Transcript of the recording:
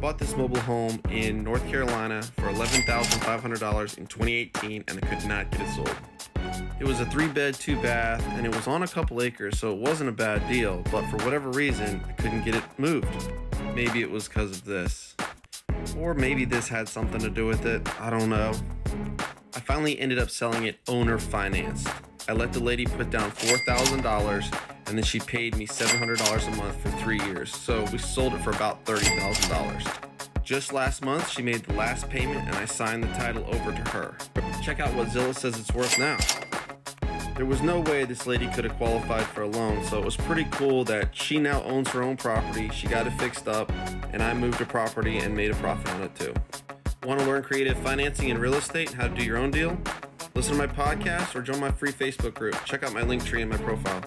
Bought this mobile home in North Carolina for $11,500 in 2018 and I could not get it sold. It was a three bed, two bath, and it was on a couple acres, so it wasn't a bad deal, but for whatever reason, I couldn't get it moved. Maybe it was because of this. Or maybe this had something to do with it, I don't know. I finally ended up selling it owner financed. I let the lady put down $4,000 and then she paid me $700 a month for three years. So we sold it for about $30,000. Just last month, she made the last payment and I signed the title over to her. Check out what Zillow says it's worth now. There was no way this lady could have qualified for a loan, so it was pretty cool that she now owns her own property, she got it fixed up, and I moved her property and made a profit on it too. Want to learn creative financing in real estate how to do your own deal? Listen to my podcast or join my free Facebook group. Check out my Linktree in my profile.